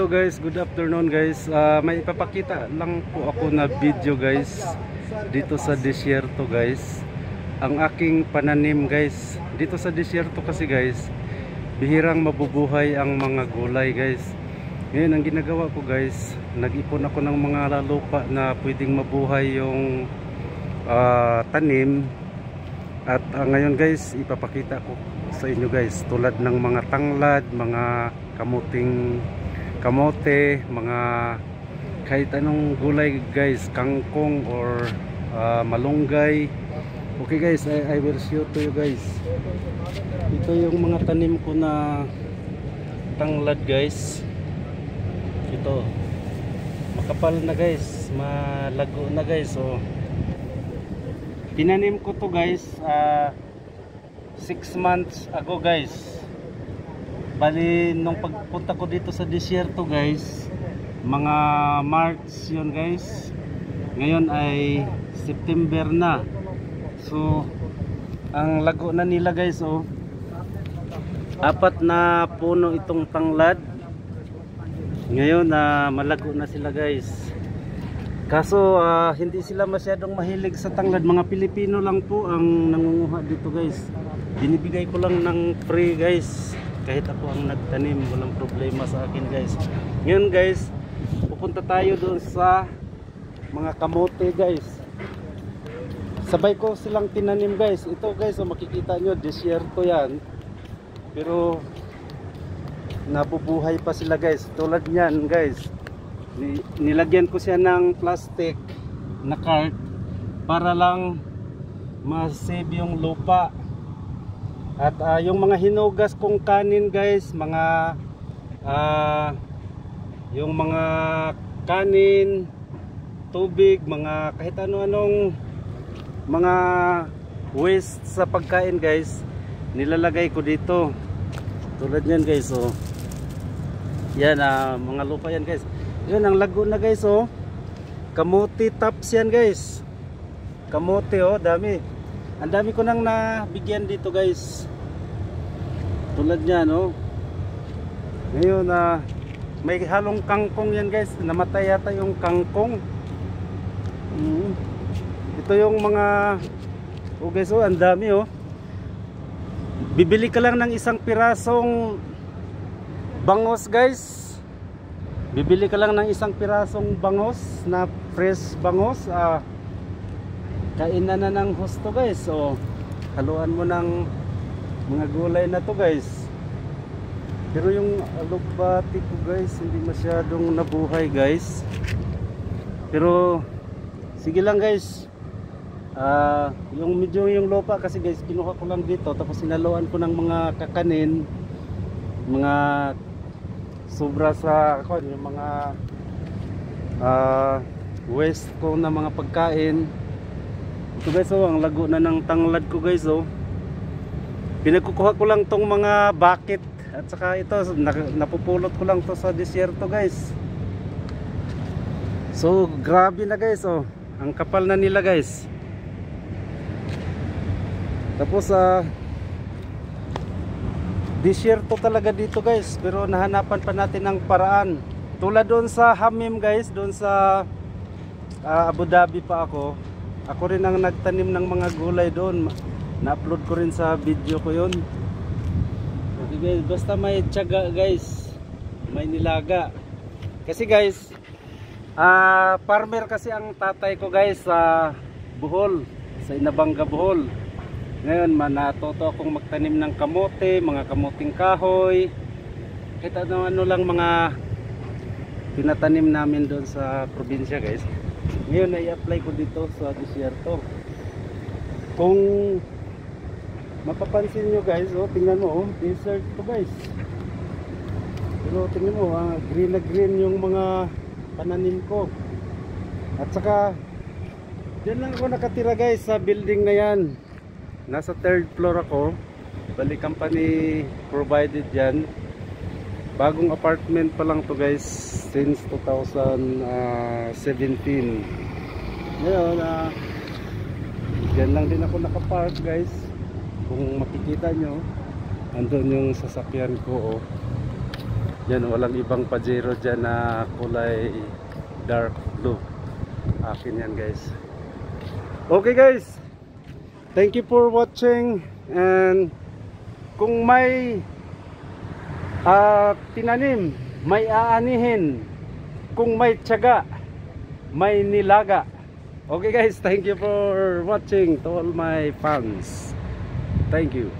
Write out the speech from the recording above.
Hello guys, good afternoon guys. Ah, may ipapakita lang po ako na video guys dito sa disyerto guys. Ang aking pananim guys. Dito sa disyerto kasi guys, bihirang mabubuhay ang mga gulay guys. Ngayon ang ginagawa ko guys, nag-ipon ako ng mga lupa na pwedeng mabuhay yung ah, tanim. At ah, ngayon guys, ipapakita ko sa inyo guys tulad ng mga tanglad, mga kamuting kamote, mga kahit anong gulay guys, kangkong or ah, malunggay. Okay guys, I, I will show to you guys. Ito yung mga tanim ko na tanglad guys. Ito. Makapal na guys, malago na guys. So tinanim ko to guys 6 months ago guys. Bali, nung pagpunta ko dito sa disyerto guys, mga March yun guys. Ngayon ay September na. So, ang lago na nila guys oh. Apat na puno itong tanglad. Ngayon na malago na sila guys. Kaso ah, hindi sila masyadong mahilig sa tanglad. Mga Pilipino lang po ang nangunguha dito guys. Binibigay ko lang ng free guys kahit ako ang nagtanim walang problema sa akin guys. Ngayon guys pupunta tayo doon sa mga kamote guys. Sabay ko silang tinanim guys. Ito guys so makikita nyo disyerto yan. Pero nabubuhay pa sila guys. Tulad nyan guys. Ni- nilagyan ko siya ng plastic na cart para lang ma-save yung lupa at ah, yung mga hinugas kong kanin guys, mga ah, yung mga kanin, tubig, mga kahit ano-anong mga waste sa pagkain guys, nilalagay ko dito. Tulad yan guys, oh. Yan ah, mga lupa yan guys. Yan ang lago na guys, oh. Kamuti tops yan guys. Kamote oh, dami. Ang dami ko nang nabigyan dito guys. Tulad niya no. Ngayon na may halong kangkong yan guys. Namatay yata yung kangkong. Mm. Ito yung mga Oh guys oh, ang dami oh. Bibili ka lang ng isang pirasong bangos guys. Bibili ka lang ng isang pirasong bangos na fresh bangos. Ah, kainan na ng husto guys. So haluan mo ng mga gulay na to guys. Pero yung alugbati ko guys hindi masyadong nabuhay guys. Pero sige lang guys. Ah yung medyo yung lupa kasi guys kinuha ko lang dito. Tapos sinaluan ko ng mga kakanin. Mga sobra sa ako yung mga ah waste ko na mga pagkain ito guys oh, ang lago na ng tanglad ko guys oh. Pinagkukuha ko lang tong mga bucket at saka ito napupulot ko lang to sa disyerto guys. So grabe na guys oh. Ang kapal na nila guys. Tapos ah uh, disyerto talaga dito guys pero nahanapan pa natin ng paraan. Tulad doon sa Hamim guys, doon sa uh, Abu Dhabi pa ako ako rin ang nagtanim ng mga gulay doon. Na-upload ko rin sa video ko yon okay guys basta may tiyaga guys. May nilaga. Kasi guys uh, farmer kasi ang tatay ko guys sa Bohol sa Inabanga Bohol. Ngayon manatoto akong magtanim ng kamote mga kamuting kahoy. Kahit ano ano lang mga tinatanim namin doon sa probinsya guys ngayon na i-apply ko dito sa disyerto. Kung mapapansin nyo guys oh, tingnan mo oh, desert to guys. Pero tingnan mo ah, green na green yung mga pananim ko. At saka dyan lang ako nakatira guys sa building na yan. Nasa third floor ako. Bali company provided yan bagong apartment pa lang to guys since 2017 ngayon uh, dyan lang din ako nakapark guys kung makikita nyo andun yung sasakyan ko oh. Yan, walang ibang pajero dyan na kulay dark blue. Akin yan guys. Okay guys. Thank you for watching. And kung may ah, tinanim, may aanihin. Kung may tiyaga, may nilaga. Okay guys, thank you for watching to all my fans. Thank you.